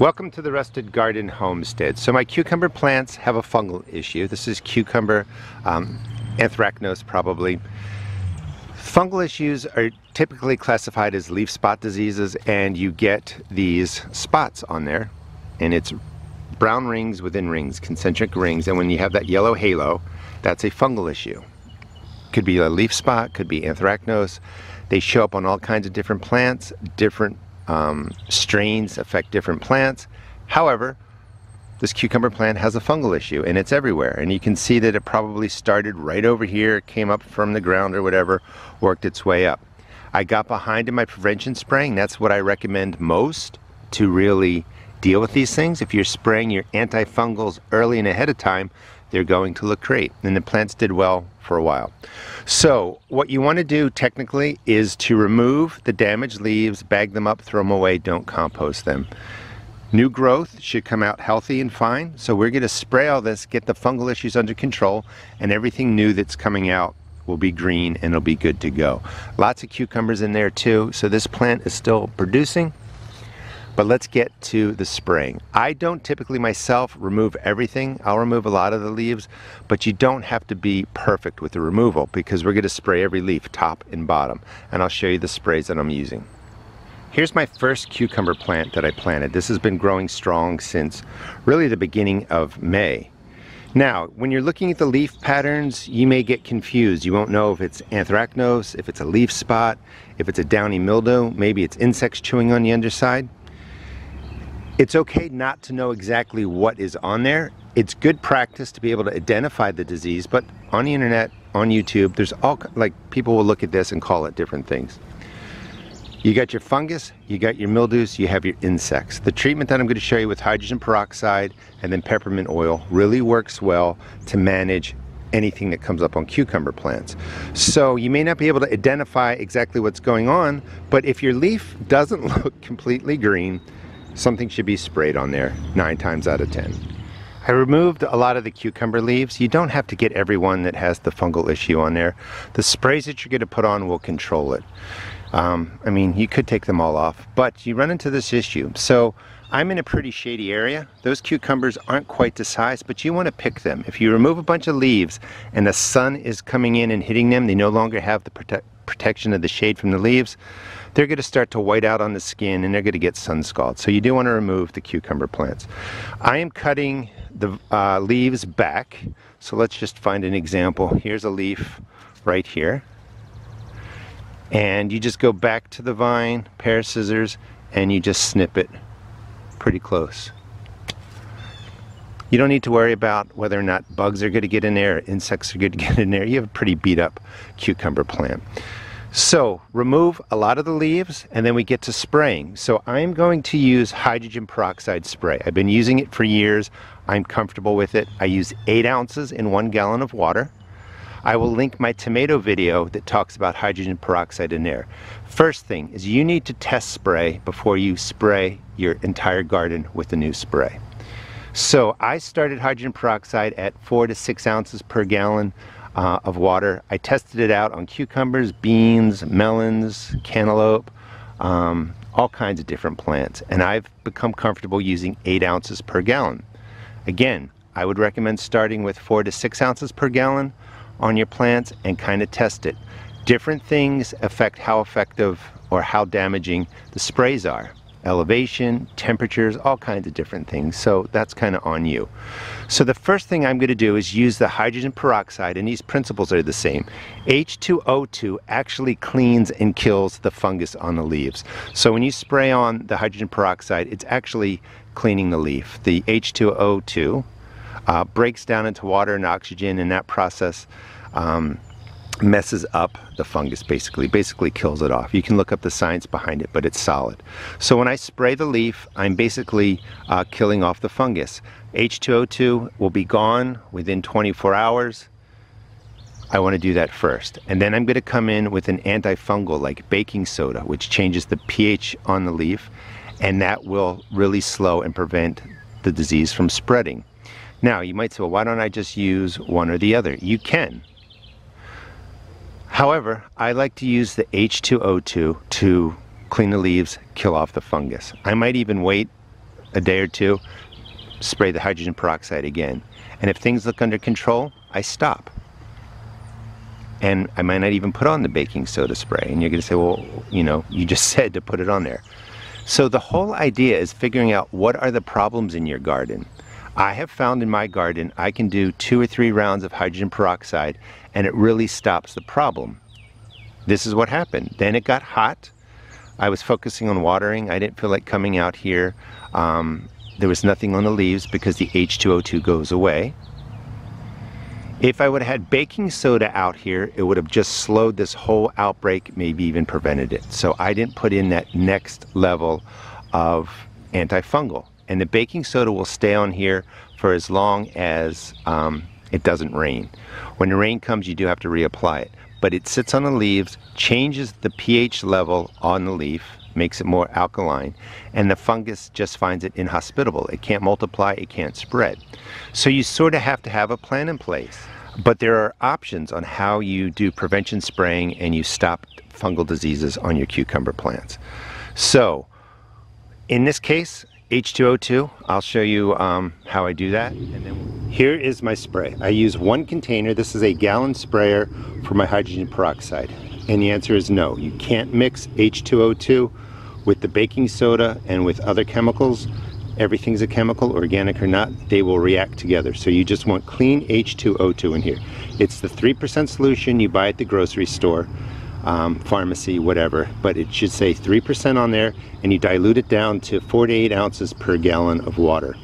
Welcome to the Rusted Garden Homestead. So my cucumber plants have a fungal issue. This is cucumber um, anthracnose probably. Fungal issues are typically classified as leaf spot diseases and you get these spots on there and it's brown rings within rings, concentric rings and when you have that yellow halo that's a fungal issue. Could be a leaf spot, could be anthracnose. They show up on all kinds of different plants, different um, strains affect different plants. However, this cucumber plant has a fungal issue and it's everywhere. And you can see that it probably started right over here, came up from the ground or whatever, worked its way up. I got behind in my prevention spraying. That's what I recommend most to really deal with these things. If you're spraying your antifungals early and ahead of time, they're going to look great. And the plants did well for a while. So what you want to do technically is to remove the damaged leaves, bag them up, throw them away, don't compost them. New growth should come out healthy and fine. So we're going to spray all this, get the fungal issues under control, and everything new that's coming out will be green and it'll be good to go. Lots of cucumbers in there too. So this plant is still producing. But let's get to the spraying. I don't typically myself remove everything. I'll remove a lot of the leaves, but you don't have to be perfect with the removal because we're gonna spray every leaf, top and bottom. And I'll show you the sprays that I'm using. Here's my first cucumber plant that I planted. This has been growing strong since really the beginning of May. Now, when you're looking at the leaf patterns, you may get confused. You won't know if it's anthracnose, if it's a leaf spot, if it's a downy mildew, maybe it's insects chewing on the underside. It's okay not to know exactly what is on there. It's good practice to be able to identify the disease, but on the internet, on YouTube, there's all, like, people will look at this and call it different things. You got your fungus, you got your mildews, you have your insects. The treatment that I'm going to show you with hydrogen peroxide and then peppermint oil really works well to manage anything that comes up on cucumber plants. So you may not be able to identify exactly what's going on, but if your leaf doesn't look completely green, something should be sprayed on there nine times out of ten. I removed a lot of the cucumber leaves. You don't have to get every one that has the fungal issue on there. The sprays that you're going to put on will control it. Um, I mean, you could take them all off, but you run into this issue. So I'm in a pretty shady area. Those cucumbers aren't quite the size, but you want to pick them. If you remove a bunch of leaves and the sun is coming in and hitting them, they no longer have the prote protection of the shade from the leaves they're going to start to white out on the skin and they're going to get sun scald. So you do want to remove the cucumber plants. I am cutting the uh, leaves back. So let's just find an example. Here's a leaf right here. And you just go back to the vine, pair of scissors, and you just snip it pretty close. You don't need to worry about whether or not bugs are going to get in there, insects are going to get in there. You have a pretty beat up cucumber plant. So remove a lot of the leaves and then we get to spraying. So I'm going to use hydrogen peroxide spray. I've been using it for years. I'm comfortable with it. I use eight ounces in one gallon of water. I will link my tomato video that talks about hydrogen peroxide in there. First thing is you need to test spray before you spray your entire garden with a new spray. So I started hydrogen peroxide at four to six ounces per gallon uh, of water. I tested it out on cucumbers, beans, melons, cantaloupe, um, all kinds of different plants. And I've become comfortable using eight ounces per gallon. Again, I would recommend starting with four to six ounces per gallon on your plants and kind of test it. Different things affect how effective or how damaging the sprays are elevation, temperatures, all kinds of different things. So that's kind of on you. So the first thing I'm going to do is use the hydrogen peroxide, and these principles are the same. H2O2 actually cleans and kills the fungus on the leaves. So when you spray on the hydrogen peroxide, it's actually cleaning the leaf. The H2O2 uh, breaks down into water and oxygen, and that process um, messes up the fungus basically, basically kills it off. You can look up the science behind it, but it's solid. So when I spray the leaf, I'm basically uh, killing off the fungus. H2O2 will be gone within 24 hours. I want to do that first. And then I'm going to come in with an antifungal like baking soda, which changes the pH on the leaf, and that will really slow and prevent the disease from spreading. Now, you might say, well, why don't I just use one or the other? You can. However, I like to use the H2O2 to clean the leaves, kill off the fungus. I might even wait a day or two, spray the hydrogen peroxide again. And if things look under control, I stop. And I might not even put on the baking soda spray. And you're going to say, well, you know, you just said to put it on there. So the whole idea is figuring out what are the problems in your garden. I have found in my garden I can do two or three rounds of hydrogen peroxide and it really stops the problem. This is what happened. Then it got hot. I was focusing on watering. I didn't feel like coming out here. Um, there was nothing on the leaves because the H2O2 goes away. If I would have had baking soda out here, it would have just slowed this whole outbreak, maybe even prevented it. So I didn't put in that next level of antifungal. And the baking soda will stay on here for as long as um, it doesn't rain. When the rain comes, you do have to reapply it. But it sits on the leaves, changes the pH level on the leaf, makes it more alkaline, and the fungus just finds it inhospitable. It can't multiply, it can't spread. So you sort of have to have a plan in place. But there are options on how you do prevention spraying and you stop fungal diseases on your cucumber plants. So, in this case, H2O2, I'll show you um, how I do that. Here is my spray. I use one container. This is a gallon sprayer for my hydrogen peroxide. And the answer is no. You can't mix H2O2 with the baking soda and with other chemicals, everything's a chemical, organic or not, they will react together. So you just want clean H2O2 in here. It's the 3% solution you buy at the grocery store, um, pharmacy, whatever, but it should say 3% on there and you dilute it down to 48 ounces per gallon of water.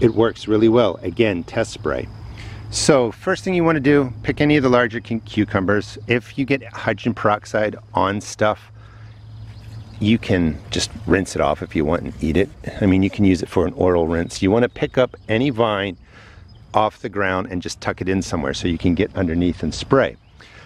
It works really well. Again, test spray. So first thing you want to do, pick any of the larger cucumbers. If you get hydrogen peroxide on stuff, you can just rinse it off if you want and eat it. I mean, you can use it for an oral rinse. You want to pick up any vine off the ground and just tuck it in somewhere so you can get underneath and spray.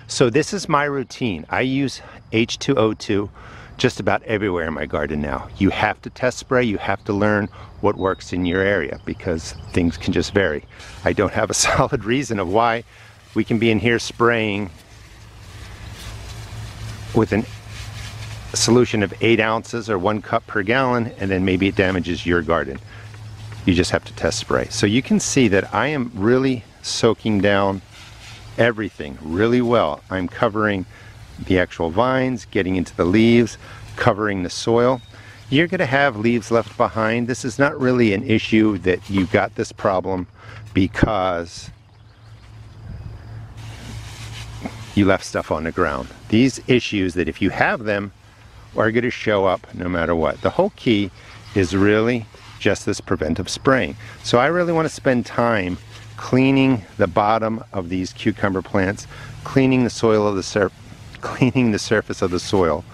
So this is my routine. I use H2O2 just about everywhere in my garden now. You have to test spray, you have to learn what works in your area because things can just vary. I don't have a solid reason of why we can be in here spraying with an solution of eight ounces or one cup per gallon and then maybe it damages your garden. You just have to test spray. So you can see that I am really soaking down everything really well. I'm covering the actual vines, getting into the leaves, covering the soil. You're going to have leaves left behind. This is not really an issue that you got this problem because you left stuff on the ground. These issues that if you have them, are going to show up no matter what. The whole key is really just this preventive spraying. So I really want to spend time cleaning the bottom of these cucumber plants, cleaning the soil of the surf, cleaning the surface of the soil.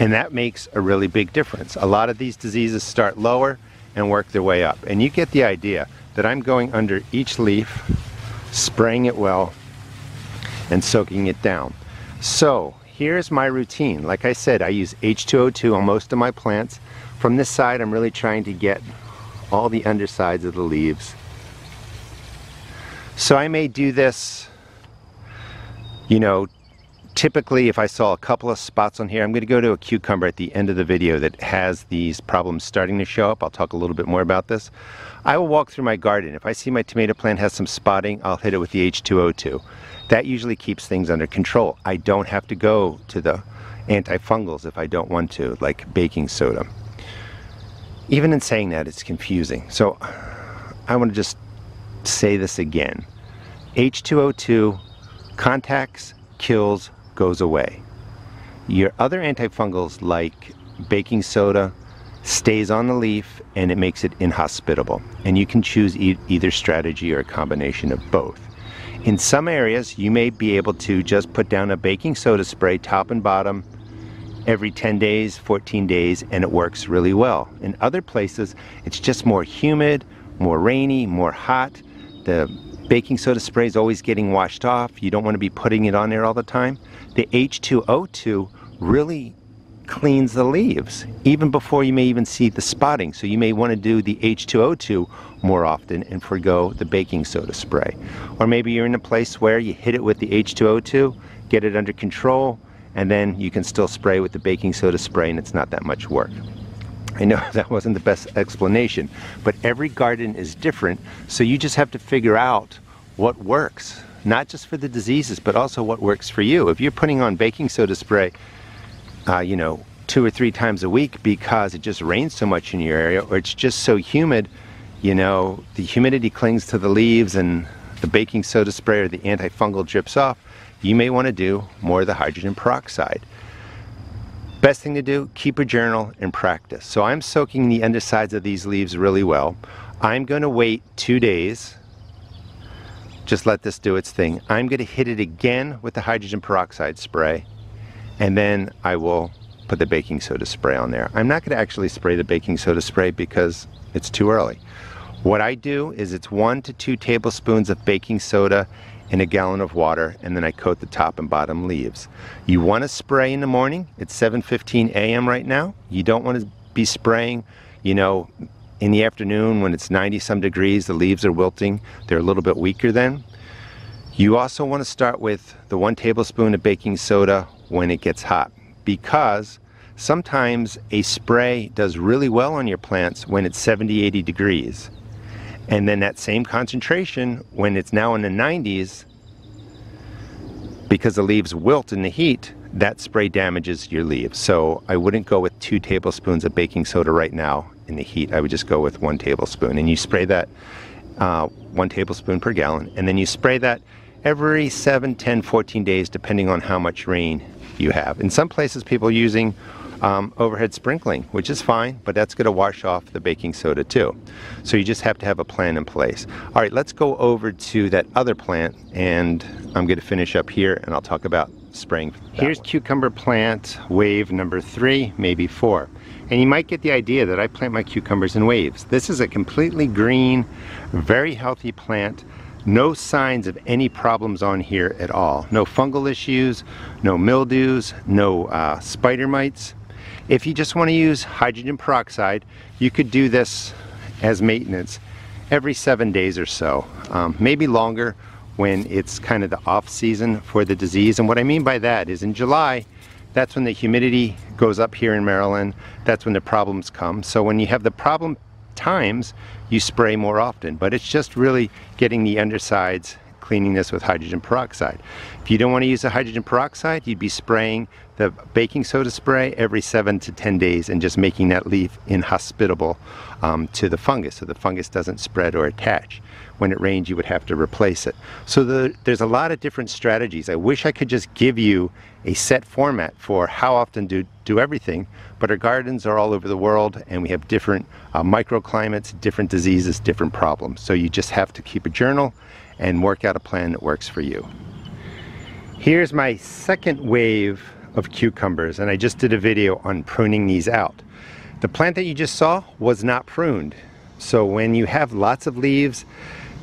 And that makes a really big difference. A lot of these diseases start lower and work their way up. And you get the idea that I'm going under each leaf, spraying it well, and soaking it down. So here's my routine. Like I said, I use H2O2 on most of my plants. From this side, I'm really trying to get all the undersides of the leaves. So I may do this, you know, typically if I saw a couple of spots on here, I'm going to go to a cucumber at the end of the video that has these problems starting to show up. I'll talk a little bit more about this. I will walk through my garden. If I see my tomato plant has some spotting, I'll hit it with the H2O2. That usually keeps things under control. I don't have to go to the antifungals if I don't want to, like baking soda. Even in saying that, it's confusing. So I want to just say this again. H2O2 contacts, kills, goes away. Your other antifungals like baking soda stays on the leaf and it makes it inhospitable. And you can choose e either strategy or a combination of both. In some areas, you may be able to just put down a baking soda spray top and bottom every 10 days, 14 days, and it works really well. In other places, it's just more humid, more rainy, more hot. The baking soda spray is always getting washed off. You don't want to be putting it on there all the time. The H2O2 really cleans the leaves even before you may even see the spotting. So you may want to do the H2O2 more often and forego the baking soda spray. Or maybe you're in a place where you hit it with the H2O2, get it under control, and then you can still spray with the baking soda spray and it's not that much work. I know that wasn't the best explanation, but every garden is different, so you just have to figure out what works, not just for the diseases, but also what works for you. If you're putting on baking soda spray, uh, you know, two or three times a week because it just rains so much in your area, or it's just so humid, you know, the humidity clings to the leaves and the baking soda spray or the antifungal drips off, you may want to do more of the hydrogen peroxide. Best thing to do, keep a journal and practice. So I'm soaking the undersides of these leaves really well. I'm going to wait two days. Just let this do its thing. I'm going to hit it again with the hydrogen peroxide spray and then I will put the baking soda spray on there. I'm not going to actually spray the baking soda spray because it's too early. What I do is it's one to two tablespoons of baking soda in a gallon of water and then I coat the top and bottom leaves. You want to spray in the morning. It's 7.15 a.m. right now. You don't want to be spraying, you know, in the afternoon when it's 90 some degrees, the leaves are wilting. They're a little bit weaker then. You also want to start with the one tablespoon of baking soda when it gets hot because sometimes a spray does really well on your plants when it's 70, 80 degrees. And then that same concentration, when it's now in the 90s, because the leaves wilt in the heat, that spray damages your leaves. So I wouldn't go with two tablespoons of baking soda right now in the heat. I would just go with one tablespoon. And you spray that uh, one tablespoon per gallon. And then you spray that every 7, 10, 14 days, depending on how much rain you have. In some places, people using um, overhead sprinkling, which is fine, but that's going to wash off the baking soda too. So you just have to have a plan in place. All right, let's go over to that other plant and I'm going to finish up here and I'll talk about spraying. Here's one. cucumber plant wave number three, maybe four. And you might get the idea that I plant my cucumbers in waves. This is a completely green, very healthy plant no signs of any problems on here at all. No fungal issues, no mildews, no uh, spider mites. If you just want to use hydrogen peroxide, you could do this as maintenance every seven days or so, um, maybe longer when it's kind of the off season for the disease. And what I mean by that is in July, that's when the humidity goes up here in Maryland. That's when the problems come. So when you have the problem times, you spray more often. But it's just really getting the undersides cleaning this with hydrogen peroxide. If you don't want to use the hydrogen peroxide, you'd be spraying the baking soda spray every seven to 10 days and just making that leaf inhospitable um, to the fungus so the fungus doesn't spread or attach. When it rains, you would have to replace it. So the, there's a lot of different strategies. I wish I could just give you a set format for how often to do everything, but our gardens are all over the world and we have different uh, microclimates, different diseases, different problems. So you just have to keep a journal and work out a plan that works for you. Here's my second wave of cucumbers and I just did a video on pruning these out. The plant that you just saw was not pruned. So when you have lots of leaves,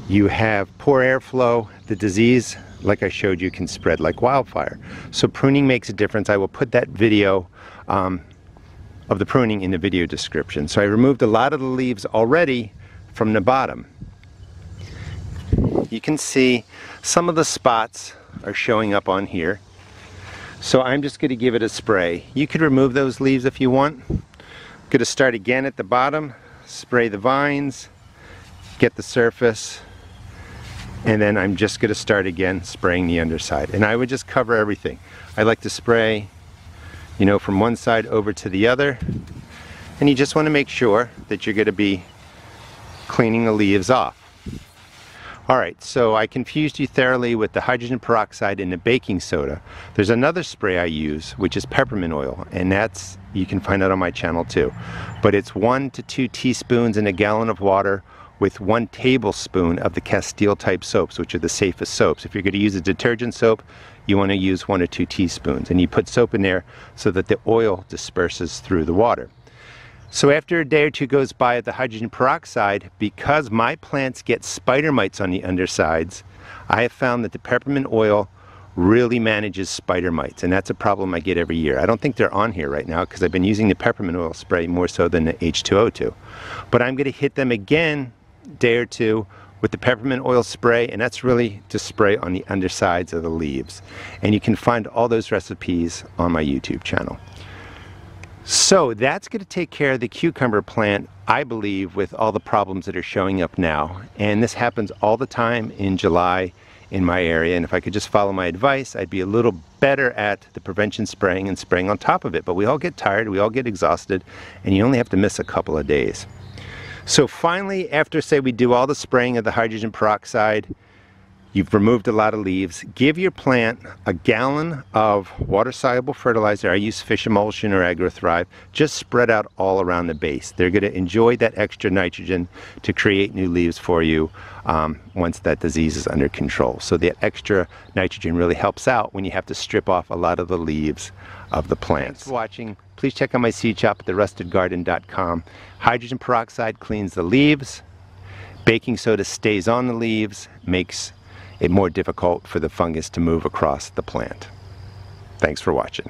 you have poor airflow, the disease, like I showed you, can spread like wildfire. So pruning makes a difference. I will put that video um, of the pruning in the video description. So I removed a lot of the leaves already from the bottom. You can see some of the spots are showing up on here. So I'm just going to give it a spray. You could remove those leaves if you want. I'm going to start again at the bottom, spray the vines, get the surface, and then I'm just going to start again spraying the underside. And I would just cover everything. I like to spray, you know, from one side over to the other. And you just want to make sure that you're going to be cleaning the leaves off. Alright, so I confused you thoroughly with the hydrogen peroxide and the baking soda. There's another spray I use, which is peppermint oil, and that's, you can find that on my channel too. But it's one to two teaspoons in a gallon of water with one tablespoon of the Castile type soaps, which are the safest soaps. If you're going to use a detergent soap, you want to use one or two teaspoons. And you put soap in there so that the oil disperses through the water. So after a day or two goes by at the hydrogen peroxide, because my plants get spider mites on the undersides, I have found that the peppermint oil really manages spider mites and that's a problem I get every year. I don't think they're on here right now because I've been using the peppermint oil spray more so than the H2O2. But I'm going to hit them again day or two with the peppermint oil spray and that's really to spray on the undersides of the leaves. And you can find all those recipes on my YouTube channel. So that's going to take care of the cucumber plant, I believe, with all the problems that are showing up now. And this happens all the time in July in my area. And if I could just follow my advice, I'd be a little better at the prevention spraying and spraying on top of it. But we all get tired, we all get exhausted, and you only have to miss a couple of days. So finally, after say we do all the spraying of the hydrogen peroxide, You've removed a lot of leaves. Give your plant a gallon of water-soluble fertilizer. I use fish emulsion or AgroThrive. Just spread out all around the base. They're going to enjoy that extra nitrogen to create new leaves for you um, once that disease is under control. So that extra nitrogen really helps out when you have to strip off a lot of the leaves of the plants. Thanks for watching. Please check out my seed shop at therustedgarden.com. Hydrogen peroxide cleans the leaves. Baking soda stays on the leaves, makes it more difficult for the fungus to move across the plant. Thanks for watching.